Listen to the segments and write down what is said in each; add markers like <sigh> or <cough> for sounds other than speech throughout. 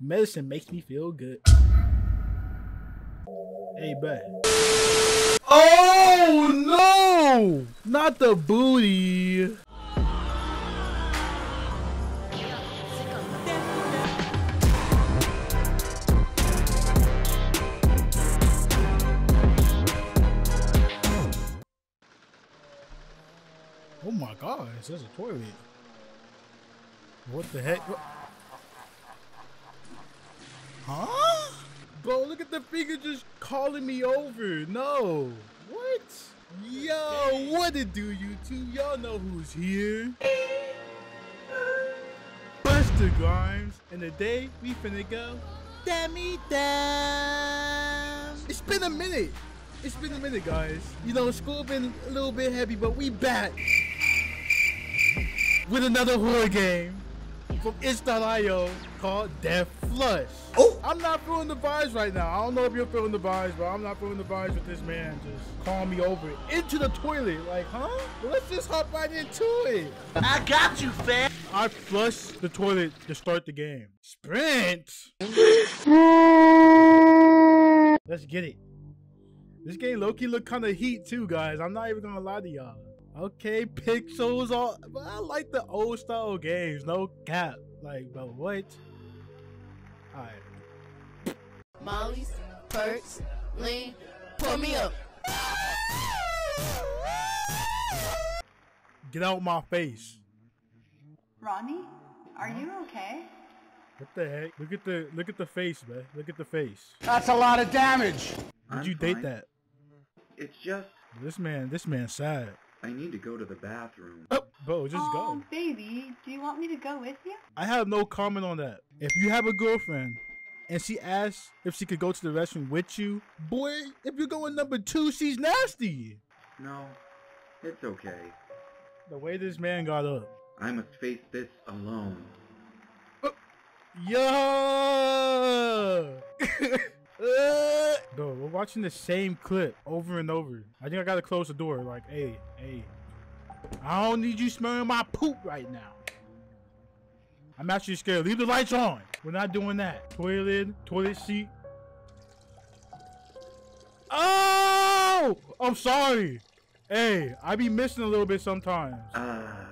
Medicine makes me feel good. Hey, bet. Oh no! Not the booty. Oh my gosh, there's a toilet. What the heck? What? Huh? Bro, look at the figure just calling me over. No. What? Yo, what it do, you two? Y'all know who's here. Busta Grimes. And today, we finna go Dammy down. It's been a minute. It's been a minute, guys. You know, school been a little bit heavy, but we back with another horror game from itch.io called Death Flush. Oh! I'm not feeling the vibes right now. I don't know if you're feeling the vibes, but I'm not feeling the vibes with this man just calling me over into the toilet. Like, huh? Well, let's just hop right into it. I got you, fam. I flushed the toilet to start the game. Sprint! let's get it. This game low-key look kind of heat too, guys. I'm not even gonna lie to y'all. Okay, pixels all I like the old style games, no cap. Like, but what? Alright. Molly's, perks, lean, pull me up. Get out my face. Ronnie, are you okay? What the heck? Look at the look at the face, man. Look at the face. That's a lot of damage. Did I'm you date fine. that? It's just This man, this man's sad. I need to go to the bathroom. Oh, bro, just oh, go. baby, do you want me to go with you? I have no comment on that. If you have a girlfriend and she asks if she could go to the restroom with you, boy, if you're going number two, she's nasty. No, it's okay. The way this man got up. I must face this alone. Yo! <laughs> Uh, Bro, we're watching the same clip over and over. I think I gotta close the door. Like, hey, hey. I don't need you smelling my poop right now. I'm actually scared. Leave the lights on. We're not doing that. Toilet, toilet seat. Oh! I'm sorry. Hey, I be missing a little bit sometimes. Ah,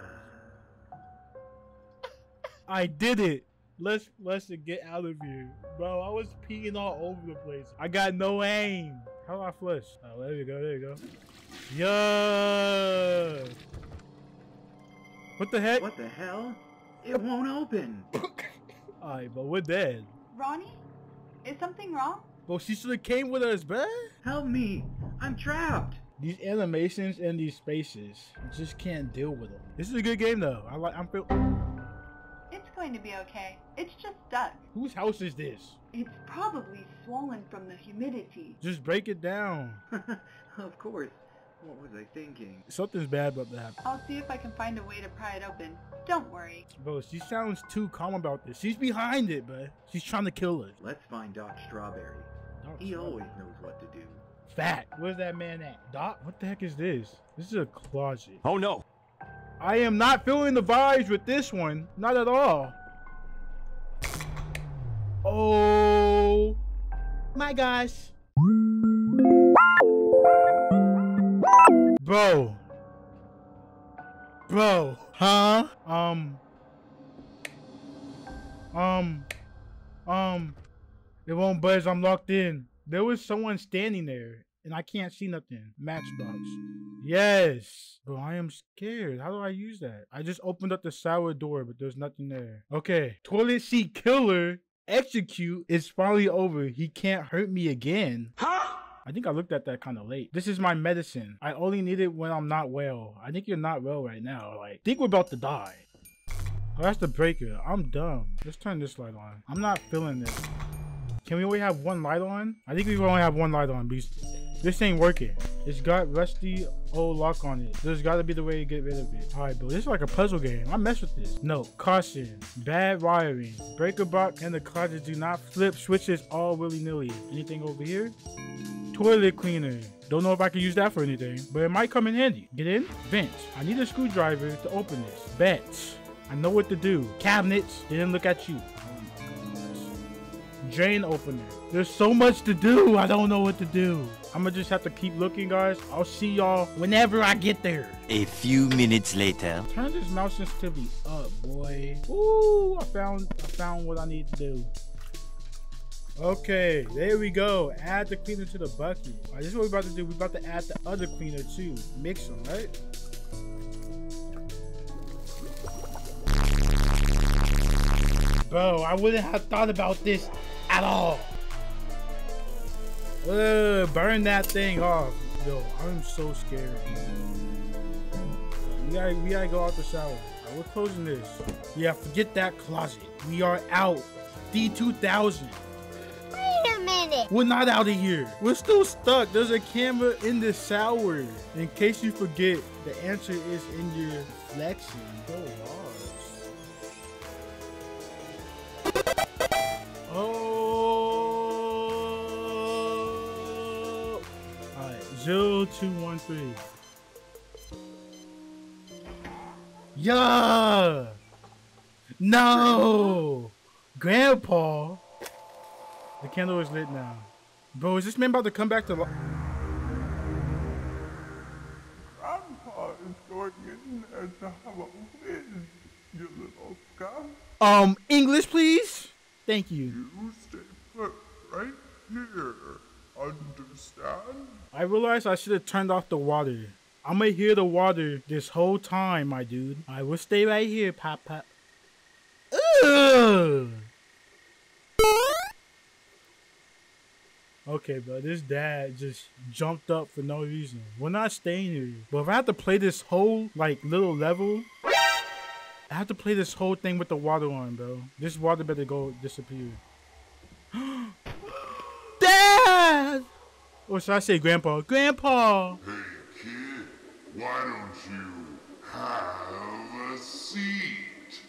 I did it. Let's let's get out of here, bro. I was peeing all over the place. I got no aim. How do I flush? Oh, there you go. There you go. Yeah. What the heck? what the hell? It won't open. <laughs> Alright, but we're dead. Ronnie, is something wrong? Bro, she should have came with us, bruh. Help me! I'm trapped. These animations and these spaces, I just can't deal with them. This is a good game though. I like. I'm feel. It's going to be okay. It's just stuck. Whose house is this? It's probably swollen from the humidity. Just break it down. <laughs> of course. What was I thinking? Something's bad about that. I'll see if I can find a way to pry it open. Don't worry. Bro, she sounds too calm about this. She's behind it, bruh. She's trying to kill us. Let's find Doc Strawberry. Doc He Strawberry. always knows what to do. Fat. Where's that man at? Doc? What the heck is this? This is a closet. Oh no. I am not feeling the vibes with this one. Not at all. Oh my gosh. Bro. Bro. Huh? Um. Um. Um. It won't buzz. I'm locked in. There was someone standing there, and I can't see nothing. Matchbox. Yes. Bro, I am scared. How do I use that? I just opened up the sour door, but there's nothing there. Okay. Toilet seat killer. Execute is finally over. He can't hurt me again. Huh? I think I looked at that kind of late. This is my medicine. I only need it when I'm not well. I think you're not well right now. Like, think we're about to die. Oh, that's the breaker. I'm dumb. Let's turn this light on. I'm not feeling this. Can we only have one light on? I think we can only have one light on because this ain't working. It's got rusty old lock on it. There's got to be the way to get rid of it. All right, but this is like a puzzle game. I mess with this. No, caution. Bad wiring. Breaker box and the closet do not flip switches all willy-nilly. Anything over here? Toilet cleaner. Don't know if I can use that for anything, but it might come in handy. Get in? Vent. I need a screwdriver to open this. Bet. I know what to do. Cabinets. Didn't look at you. Drain opener. There's so much to do. I don't know what to do. I'm gonna just have to keep looking, guys. I'll see y'all whenever I get there. A few minutes later. Turn this mouse sensitivity up, boy. Ooh, I found I found what I need to do. Okay, there we go. Add the cleaner to the bucket. All right, this is what we're about to do. We're about to add the other cleaner too. Mix them, right? Bro, I wouldn't have thought about this at all. Ugh, burn that thing off. Yo, I'm so scared. We gotta, we gotta go out the shower. We're closing this. Yeah, forget that closet. We are out. D2000. Wait a minute. We're not out of here. We're still stuck. There's a camera in the shower. In case you forget, the answer is in your flexing. Go Oh. Alright, zero two one three. Yeah. No. Grandpa. The candle is lit now. Bro, is this man about to come back to life? Grandpa is going in there to have a whiz, you little scum. Um, English, please. Thank you. You stay put right here. Understand? I realized I should have turned off the water. I'm gonna hear the water this whole time, my dude. I will stay right here, Pop Pop. Ugh. Okay, bro, this dad just jumped up for no reason. We're not staying here. But if I have to play this whole, like, little level, I have to play this whole thing with the water on, bro. This water better go disappear. <gasps> dad! Or should I say grandpa? Grandpa! Hey, kid, why don't you have a seat?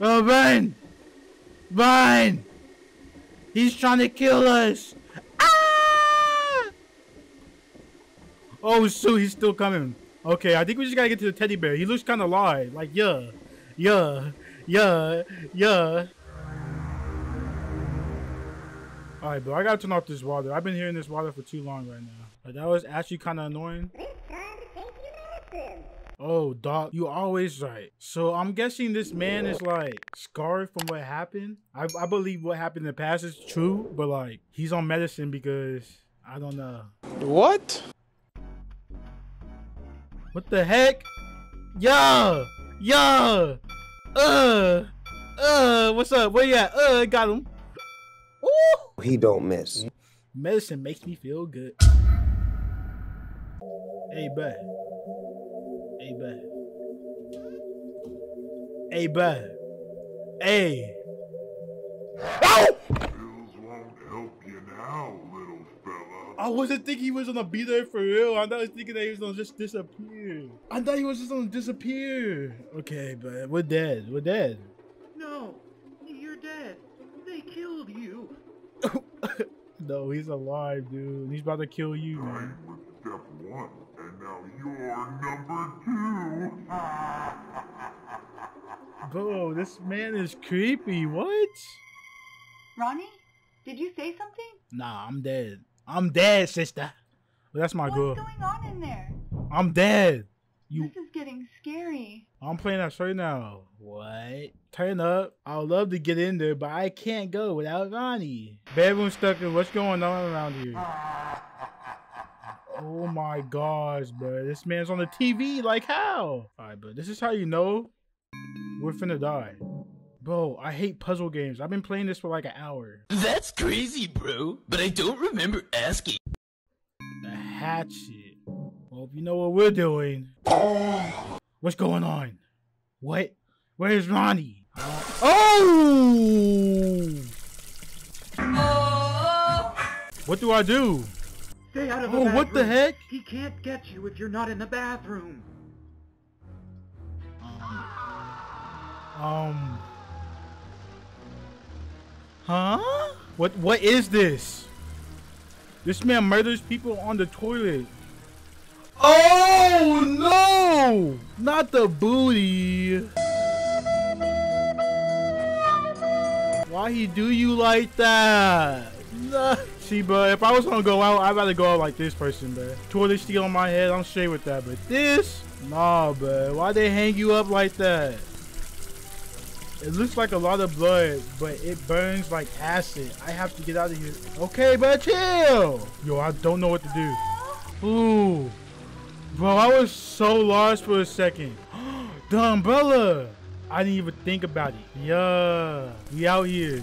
Oh, run! Run! He's trying to kill us! Oh, shoot, he's still coming. Okay, I think we just gotta get to the teddy bear. He looks kind of live. Like, yeah, yeah, yeah, yeah. Alright, bro, I gotta turn off this water. I've been hearing this water for too long right now. Like, that was actually kind of annoying. Oh, Doc, you always right. So I'm guessing this man is like scarred from what happened. I, I believe what happened in the past is true, but like he's on medicine because I don't know. What? What the heck? Yeah, yeah. Uh, uh. What's up? Where you at? Uh, got him. Ooh. He don't miss. Medicine makes me feel good. Hey, bud. Hey, bud. Hey, bud. Hey. Ow! Pills won't help you now, little fella. I wasn't thinking he was gonna be there for real. I thought I was thinking that he was gonna just disappear. I thought he was just gonna disappear. Okay, but we're dead. We're dead. No, you're dead. They killed you. <laughs> no, he's alive, dude. He's about to kill you, man. I was step one, and now you're number two. <laughs> Bro, this man is creepy. What? Ronnie, did you say something? Nah, I'm dead. I'm dead, sister. Well, that's my What's girl. going on in there? I'm dead. You This is getting scary. I'm playing that straight now. What? Turn up. I would love to get in there, but I can't go without Ronnie. Bedroom stuck in. What's going on around here? <laughs> Oh my gosh, bro. This man's on the TV. Like, how? Alright, but this is how you know we're finna die. Bro, I hate puzzle games. I've been playing this for like an hour. That's crazy, bro. But I don't remember asking. The hatchet. Well, if you know what we're doing. What's going on? What? Where's Ronnie? Oh! What do I do? Stay out of the Oh, bathroom. what the heck? He can't get you if you're not in the bathroom. Um. Huh? What? What is this? This man murders people on the toilet. Oh no! Not the booty. Why he do you like that? Nah. See, but if I was gonna go out, I'd rather go out like this person, man. Toilet steel on my head, I'm straight with that. But this, nah, man. Why they hang you up like that? It looks like a lot of blood, but it burns like acid. I have to get out of here. Okay, but chill. Yo, I don't know what to do. Ooh. Bro, I was so lost for a second. <gasps> the umbrella. I didn't even think about it. Yeah. We out here.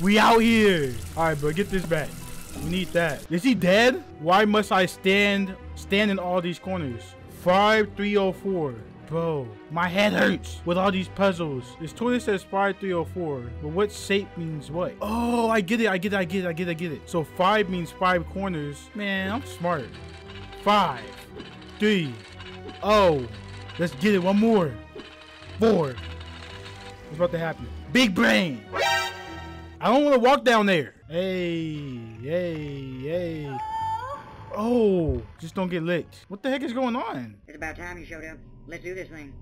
We out here. All right, bro, get this back. We need that. Is he dead? Why must I stand stand in all these corners? 5304. Bro, my head hurts with all these puzzles. This toilet says 5304, but what shape means what? Oh, I get it, I get it, I get it, I get it, I get it. So 5 means 5 corners. Man, I'm smart. 5, 3, oh, let's get it, one more. 4. What's about to happen? Big brain. I don't want to walk down there. Hey, hey, hey. Oh, just don't get licked. What the heck is going on? It's about time you showed up. Let's do this thing.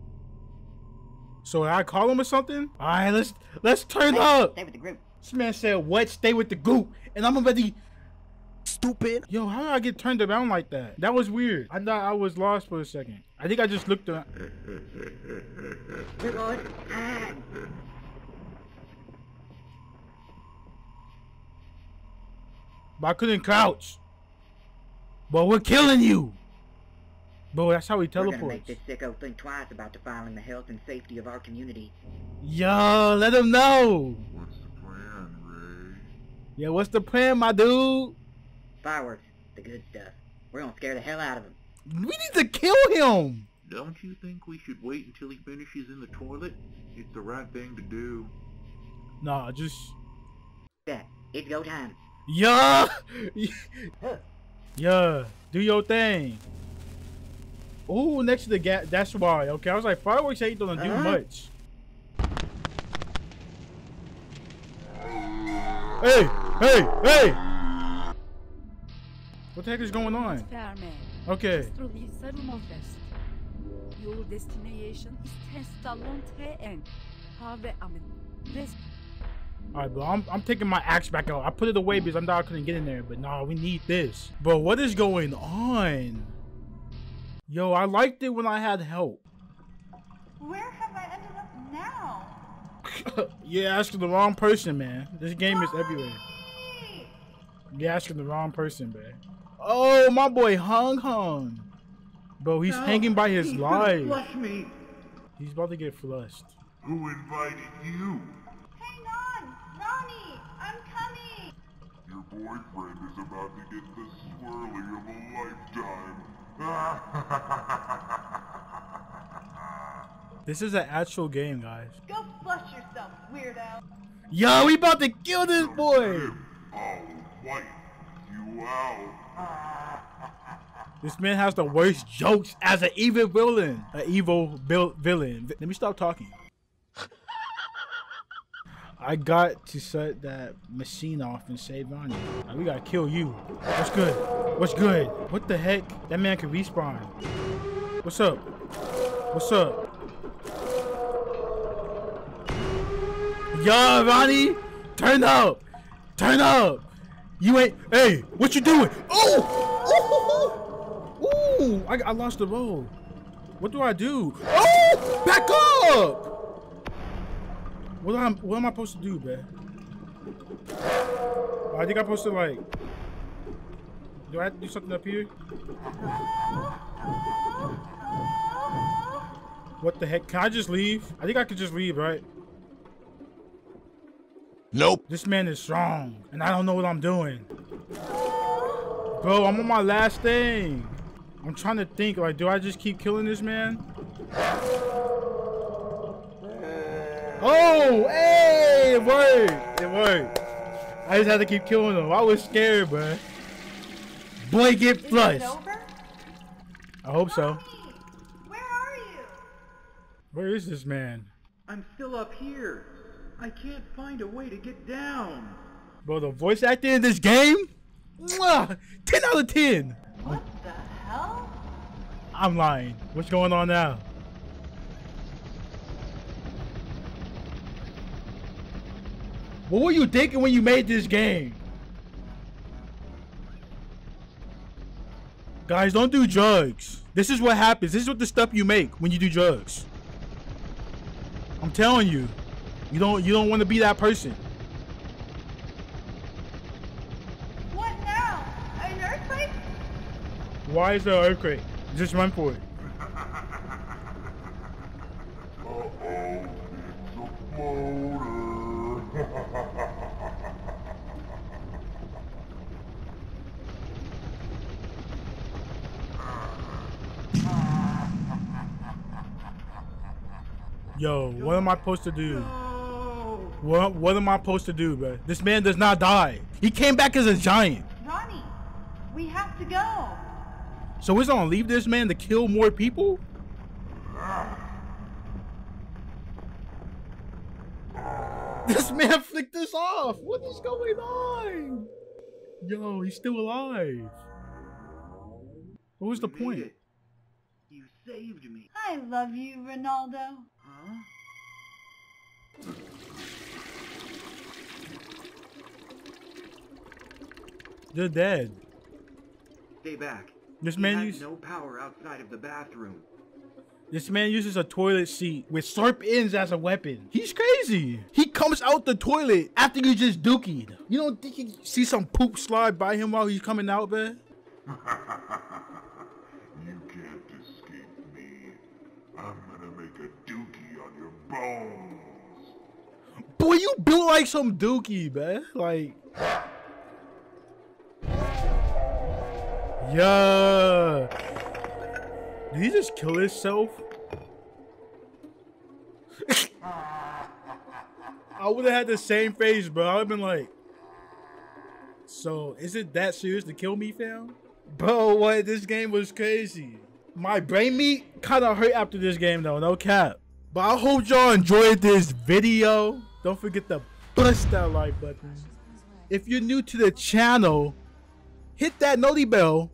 So I call him or something? All right, let's let's turn Hey, up. Stay with the group. This man said, "What? Stay with the goop," and I'm already stupid. Yo, how did I get turned around like that? That was weird. I thought I was lost for a second. I think I just looked around. Here, boys. Hide. But I couldn't crouch. But we're killing you. Bro, that's how he We're gonna make this sicko think twice about defiling the health and safety of our community. Yo, let him know. What's the plan, Ray? Yeah, what's the plan, my dude? Fireworks, the good stuff. We're gonna scare the hell out of him. We need to kill him. Don't you think we should wait until he finishes in the toilet? It's the right thing to do. Nah, just Yeah, it's go time. yeah, <laughs> yeah. Do your thing. Ooh, next to the gas. That's why. Okay, I was like, fireworks ain't gonna do Uh-huh. much. Hey, hey, hey! What the heck is going on? Okay. Truly Saruman Fest. Your destination is Testalonte and Have Amen. This Alright, bro, I'm, I'm taking my axe back out. I put it away because I thought I couldn't get in there, but nah, we need this. Bro, what is going on? Yo, I liked it when I had help. Where have I ended up now? <laughs> You're asking the wrong person, man. This game is everywhere. Mommy! You're asking the wrong person, man. Oh, my boy Hung Hung. Bro, he's hanging by his He life. Flush me. He's about to get flushed. Who invited you? Hang on! Ronnie! I'm coming! Your boyfriend is about to get the swirly of a lifetime. This is an actual game, guys. Go flush yourself, weirdo! Yo, we about to kill this boy. I'll you out. This man has the worst jokes as an evil villain. An evil vil- villain. Let me stop talking. I got to set that machine off and save Ronnie. Now we gotta kill you. What's good? What's good? What the heck? That man can respawn. What's up? What's up? Yo, Ronnie! Turn up! Turn up! You ain't. Hey, what you doing? Oh! Ooh! I, I lost the roll. What do I do? Oh! Back up! What am What am I supposed to do, man? I think I'm supposed to like. Do I have to do something up here? What the heck? Can I just leave? I think I could just leave, right? Nope. This man is strong, and I don't know what I'm doing. Bro, I'm on my last thing. I'm trying to think, like, do I just keep killing this man? Oh, hey, it worked. It worked. I just had to keep killing them. I was scared, bro. Boy, get Is flushed. I hope so. Where are you? Where is this man? I'm still up here. I can't find a way to get down. Bro, the voice acting in this game? Mwah! 10 out of 10. What the hell? I'm lying. What's going on now? What were you thinking when you made this game? Guys, don't do drugs. This is what happens. This is what the stuff you make when you do drugs. I'm telling you. You don't you don't want to be that person. What now? An earthquake? Why is there an earthquake? Just run for it. Yo, what am I supposed to do? What what am I supposed to do, bro? This man does not die. He came back as a giant. Ronnie, we have to go. So we're gonna leave this man to kill more people? <laughs> This man flicked us off. What is going on? Yo, he's still alive. What was the point? You saved me. I love you, Ronaldo. They're dead. Stay back. This man used no power outside of the bathroom. this man uses a toilet seat with sharp ends as a weapon. He's crazy. He comes out the toilet after you just dookied. You don't think you see some poop slide by him while he's coming out, man? <laughs> you can't escape me. I'm gonna make a dookie Boy, you built like some dookie, man. Like. Yeah. Did he just kill himself? <laughs> I would have had the same face, bro. I would have been like, so is it that serious to kill me, fam? Bro, what? This game was crazy. My brain meat kind of hurt after this game, though. No cap. But I hope y'all enjoyed this video. Don't forget to bust that like button. If you're new to the channel, hit that noti bell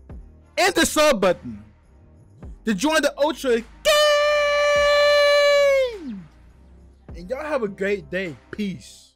and the sub button to join the Ultra game. And y'all have a great day. Peace.